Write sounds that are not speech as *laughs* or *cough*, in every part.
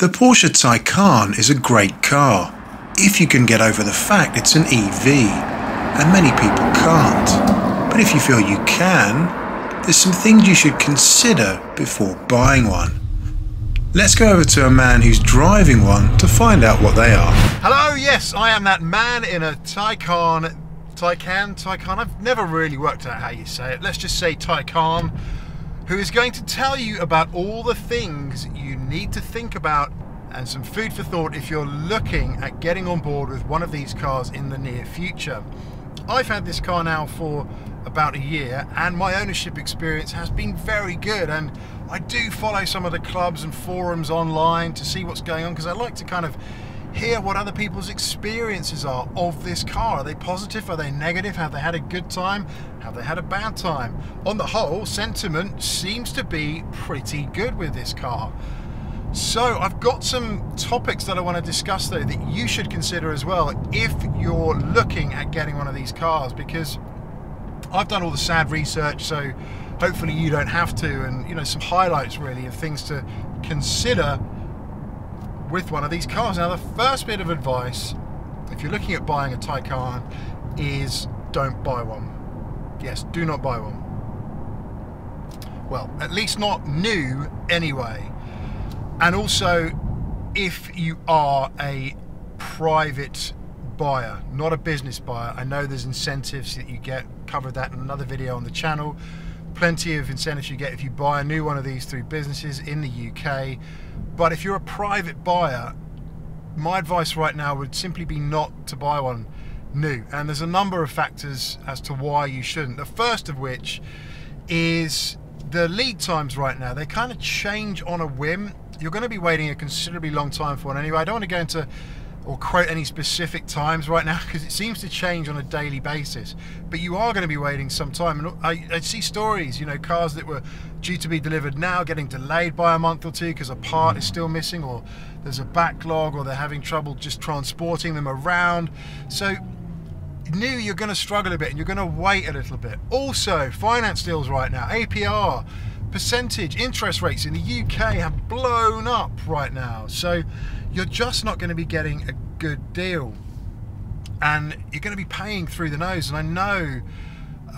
The Porsche Taycan is a great car, if you can get over the fact it's an EV, and many people can't. But if you feel you can, there's some things you should consider before buying one. Let's go over to a man who's driving one to find out what they are. Hello, yes, I am that man in a Taycan, Taycan, Taycan, I've never really worked out how you say it. Let's just say Taycan who is going to tell you about all the things you need to think about and some food for thought if you're looking at getting on board with one of these cars in the near future. I've had this car now for about a year and my ownership experience has been very good and I do follow some of the clubs and forums online to see what's going on because I like to kind of hear what other people's experiences are of this car. Are they positive? Are they negative? Have they had a good time? Have they had a bad time? On the whole, sentiment seems to be pretty good with this car. So I've got some topics that I want to discuss though that you should consider as well if you're looking at getting one of these cars because I've done all the sad research so hopefully you don't have to and you know some highlights really of things to consider with one of these cars. Now, the first bit of advice, if you're looking at buying a Taycan, is don't buy one. Yes, do not buy one. Well, at least not new anyway. And also, if you are a private buyer, not a business buyer, I know there's incentives that you get, covered that in another video on the channel. Plenty of incentives you get if you buy a new one of these through businesses in the UK but if you're a private buyer, my advice right now would simply be not to buy one new. And there's a number of factors as to why you shouldn't. The first of which is the lead times right now. They kind of change on a whim. You're going to be waiting a considerably long time for one anyway. I don't want to go into or quote any specific times right now because it seems to change on a daily basis. But you are going to be waiting some time. And I, I, see stories, you know, cars that were due to be delivered now getting delayed by a month or two because a part is still missing or there's a backlog or they're having trouble just transporting them around. So new you're going to struggle a bit and you're going to wait a little bit. Also, finance deals right now, APR, percentage, interest rates in the UK have blown up right now. So you're just not going to be getting a good deal. And you're going to be paying through the nose. And I know,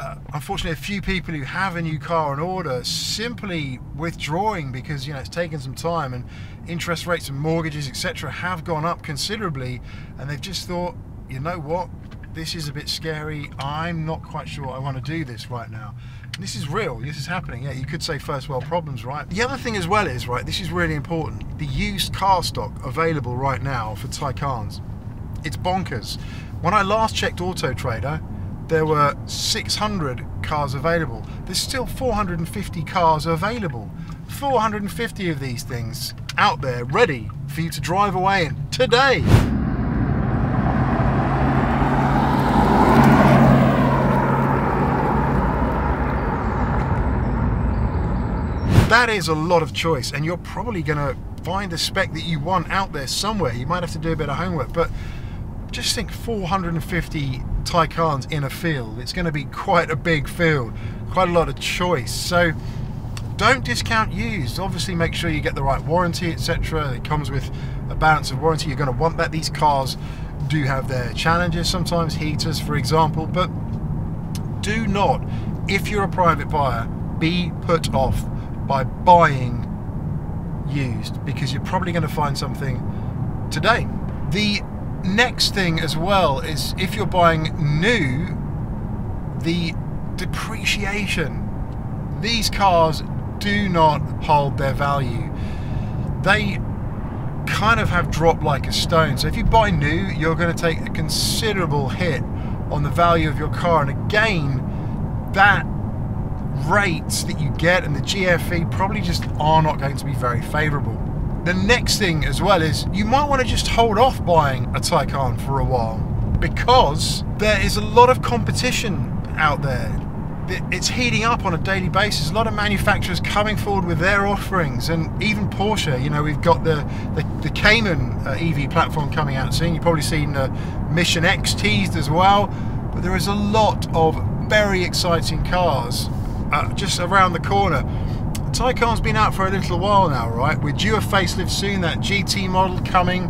uh, unfortunately, a few people who have a new car on order simply withdrawing because you know it's taken some time and interest rates and mortgages, etc., have gone up considerably, and they've just thought, you know what, this is a bit scary. I'm not quite sure I want to do this right now. This is real. This is happening. Yeah, you could say first world problems, right? The other thing as well is, right, this is really important. The used car stock available right now for Taycans, it's bonkers. When I last checked Auto Trader, there were 600 cars available. There's still 450 cars available. 450 of these things out there ready for you to drive away in today. That is a lot of choice and you're probably going to find a spec that you want out there somewhere. You might have to do a bit of homework but just think 450 Taycans in a field. It's going to be quite a big field quite a lot of choice. So don't discount used. Obviously make sure you get the right warranty etc it comes with a balance of warranty. You're going to want that. These cars do have their challenges sometimes heaters for example but do not if you're a private buyer be put off by buying used because you're probably going to find something today. The next thing as well is if you're buying new, the depreciation. These cars do not hold their value. They kind of have dropped like a stone. So if you buy new, you're going to take a considerable hit on the value of your car. And again, that rates that you get and the GFV probably just are not going to be very favourable. The next thing as well is you might want to just hold off buying a Taycan for a while because there is a lot of competition out there. It's heating up on a daily basis. A lot of manufacturers coming forward with their offerings, and even Porsche. You know, we've got the the, the Cayman uh, EV platform coming out soon. You've probably seen the Mission X teased as well. But there is a lot of very exciting cars uh, just around the corner Taycan's been out for a little while now, right? We're due a facelift soon, that GT model coming.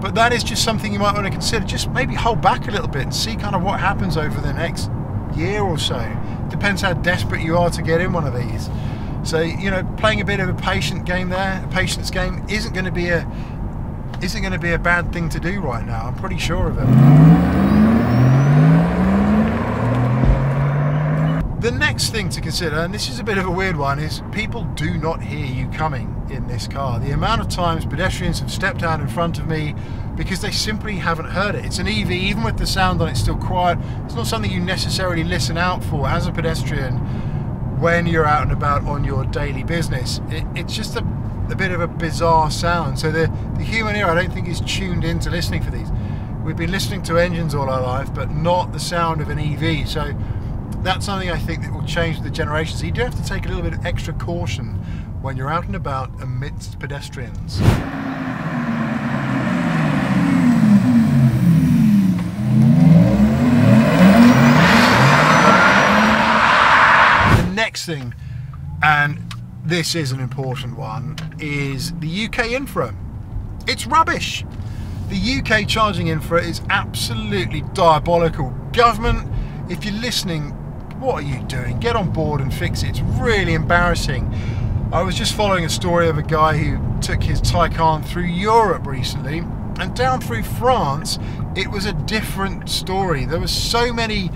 But that is just something you might want to consider. Just maybe hold back a little bit and see kind of what happens over the next year or so. Depends how desperate you are to get in one of these. So you know, playing a bit of a patient game there, a patience game, isn't going to be a isn't going to be a bad thing to do right now. I'm pretty sure of it. The next thing to consider, and this is a bit of a weird one, is people do not hear you coming in this car. The amount of times pedestrians have stepped out in front of me because they simply haven't heard it. It's an EV, even with the sound on it still quiet, it's not something you necessarily listen out for as a pedestrian when you're out and about on your daily business. It, it's just a, a, bit of a bizarre sound. So the, the human ear, I don't think, is tuned into listening for these. We've been listening to engines all our life, but not the sound of an EV. So that's something I think that will change the generations. You do have to take a little bit of extra caution when you're out and about amidst pedestrians. The next thing, and this is an important one, is the UK infra. It's rubbish. The UK charging infra is absolutely diabolical. Government, if you're listening, what are you doing? Get on board and fix it. It's really embarrassing. I was just following a story of a guy who took his Taycan through Europe recently and down through France it was a different story. There were so many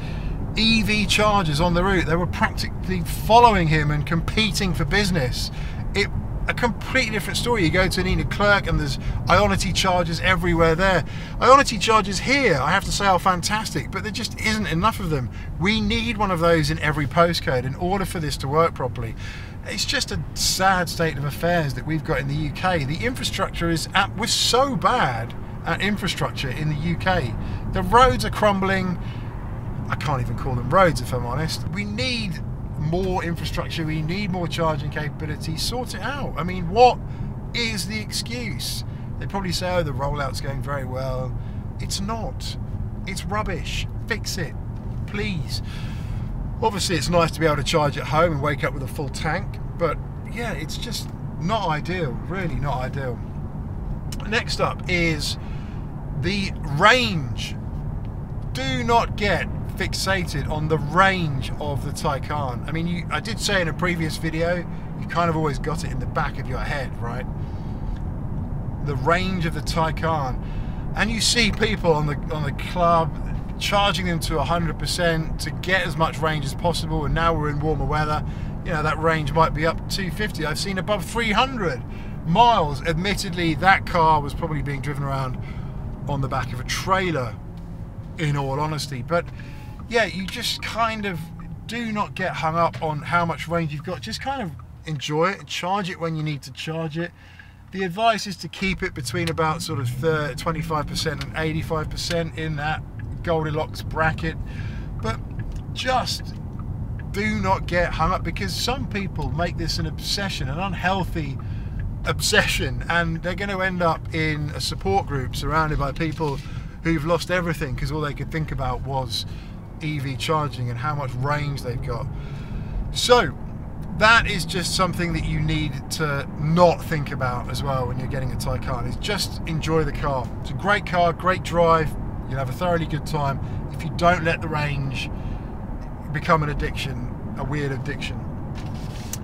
EV chargers on the route. They were practically following him and competing for business. It a completely different story. You go to Nina Clerk and there's Ionity chargers everywhere there. Ionity chargers here, I have to say, are fantastic, but there just isn't enough of them. We need one of those in every postcode in order for this to work properly. It's just a sad state of affairs that we've got in the UK. The infrastructure is, at, we're so bad at infrastructure in the UK. The roads are crumbling. I can't even call them roads if I'm honest. We need more infrastructure, we need more charging capability, sort it out. I mean, what is the excuse? They probably say, oh, the rollout's going very well. It's not. It's rubbish. Fix it, please. Obviously, it's nice to be able to charge at home and wake up with a full tank, but yeah, it's just not ideal, really not ideal. Next up is the range. Do not get fixated on the range of the Taycan. I mean, you, I did say in a previous video, you kind of always got it in the back of your head, right? The range of the Taycan. And you see people on the on the club charging them to 100% to get as much range as possible. And now we're in warmer weather. You know, that range might be up 250. I've seen above 300 miles. Admittedly, that car was probably being driven around on the back of a trailer in all honesty. But yeah, you just kind of do not get hung up on how much range you've got. Just kind of enjoy it, charge it when you need to charge it. The advice is to keep it between about sort of 25% and 85% in that Goldilocks bracket. But just do not get hung up because some people make this an obsession, an unhealthy obsession, and they're going to end up in a support group surrounded by people who've lost everything because all they could think about was EV charging and how much range they've got. So that is just something that you need to not think about as well when you're getting a Taycan. Is just enjoy the car. It's a great car, great drive. You'll have a thoroughly good time if you don't let the range become an addiction, a weird addiction.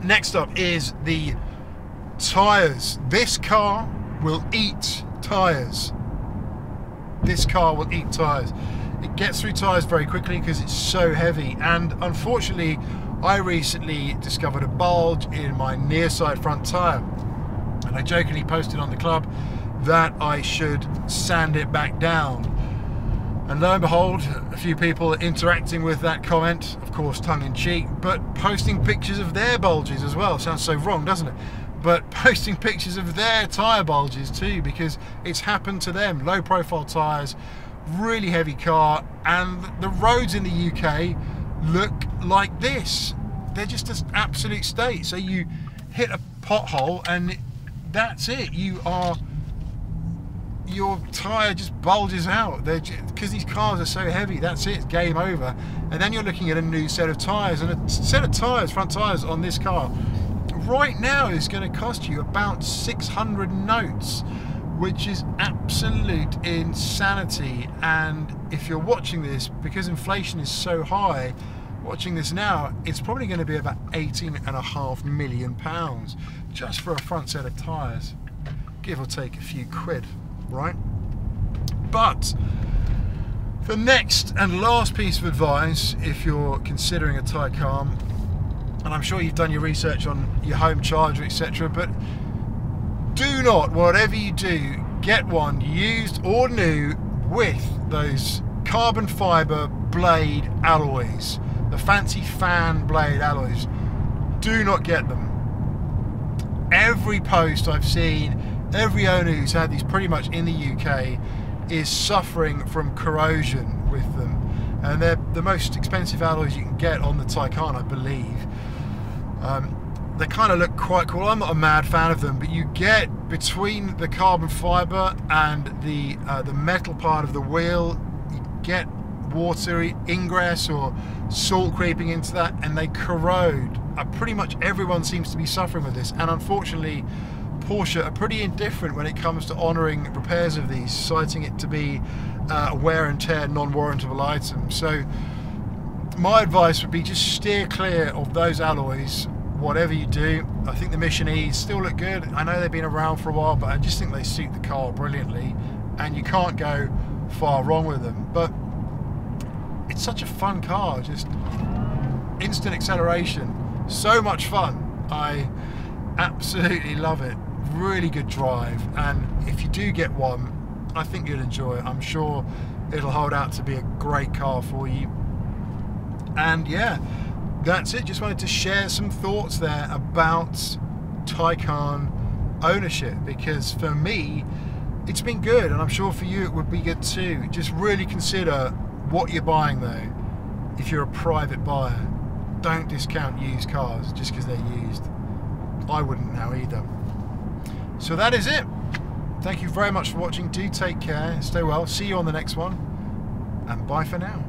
Next up is the tires. This car will eat tires. This car will eat tires. It gets through tyres very quickly because it's so heavy. And unfortunately I recently discovered a bulge in my near side front tyre. And I jokingly posted on the club that I should sand it back down. And lo and behold a few people are interacting with that comment of course tongue-in-cheek but posting pictures of their bulges as well. Sounds so wrong doesn't it? But *laughs* posting pictures of their tyre bulges too because it's happened to them. Low profile tyres really heavy car and the roads in the UK look like this. They're just an absolute state. So you hit a pothole and that's it. You are your tire just bulges out. Because these cars are so heavy that's it game over. And then you're looking at a new set of tires and a set of tires front tires on this car right now is going to cost you about 600 notes, which is absolute insanity. And if you're watching this, because inflation is so high, watching this now, it's probably going to be about 18 and a half million pounds just for a front set of tyres, give or take a few quid, right? But the next and last piece of advice, if you're considering a Taycan, and I'm sure you've done your research on your home charger, etc., but do not, whatever you do, get one used or new with those carbon fiber blade alloys, the fancy fan blade alloys. Do not get them. Every post I've seen, every owner who's had these pretty much in the UK is suffering from corrosion with them. And they're the most expensive alloys you can get on the Taycan, I believe. Um, they kind of look quite cool. I'm not a mad fan of them, but you get between the carbon fiber and the uh, the metal part of the wheel, you get watery ingress or salt creeping into that, and they corrode. Uh, pretty much everyone seems to be suffering with this, and unfortunately, Porsche are pretty indifferent when it comes to honouring repairs of these, citing it to be uh, a wear and tear, non-warrantable item. So my advice would be just steer clear of those alloys, whatever you do. I think the Mission E's still look good. I know they've been around for a while, but I just think they suit the car brilliantly, and you can't go far wrong with them. But it's such a fun car, just instant acceleration, so much fun. I absolutely love it really good drive and if you do get one I think you'll enjoy it I'm sure it'll hold out to be a great car for you and yeah that's it just wanted to share some thoughts there about Taycan ownership because for me it's been good and I'm sure for you it would be good too just really consider what you're buying though if you're a private buyer don't discount used cars just because they're used I wouldn't now either so that is it. Thank you very much for watching. Do take care. Stay well. See you on the next one. And bye for now.